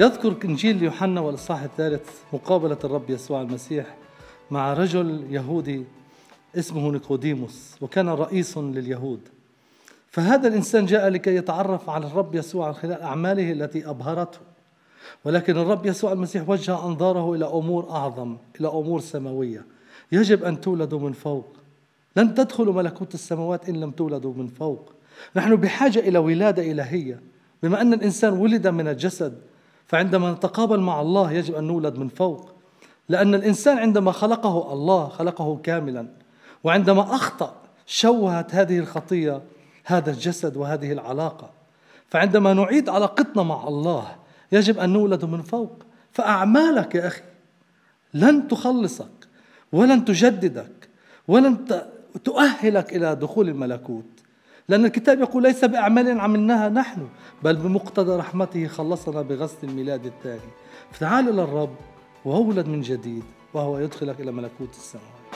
يذكر إنجيل يوحنا والإصحاح الثالث مقابلة الرب يسوع المسيح مع رجل يهودي اسمه نيقوديموس وكان رئيس لليهود. فهذا الإنسان جاء لكي يتعرف على الرب يسوع خلال أعماله التي أبهرته. ولكن الرب يسوع المسيح وجه أنظاره إلى أمور أعظم إلى أمور سماوية. يجب أن تولدوا من فوق. لن تدخلوا ملكوت السماوات إن لم تولدوا من فوق. نحن بحاجة إلى ولادة إلهية. بما أن الإنسان ولد من الجسد فعندما نتقابل مع الله يجب أن نولد من فوق. لأن الإنسان عندما خلقه الله خلقه كاملا وعندما أخطأ شوهت هذه الخطية هذا الجسد وهذه العلاقة. فعندما نعيد علاقتنا مع الله يجب أن نولد من فوق. فأعمالك يا أخي لن تخلصك ولن تجددك ولن تؤهلك إلى دخول الملكوت. لأن الكتاب يقول ليس بأعمال عملناها نحن بل بمقتضى رحمته خلصنا بغسل الميلاد الثاني فتعال إلى الرب وأولد من جديد وهو يدخلك إلى ملكوت السماوات.